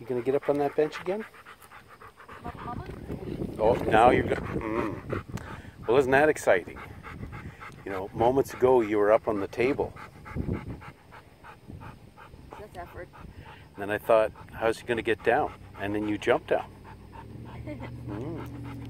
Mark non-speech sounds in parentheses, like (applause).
You gonna get up on that bench again? Oh, now you're going. Mm. Well, isn't that exciting? You know, moments ago you were up on the table, That's effort. and then I thought, how's he gonna get down? And then you jumped down. (laughs) Mm.